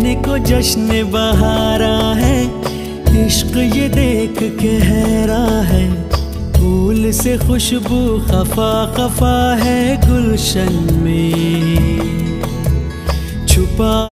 कहने को जश्न बहारा है। इश्क ये देख के हैरा है। फूल से खुशबू खफा खफा है गुलशन में। छुपा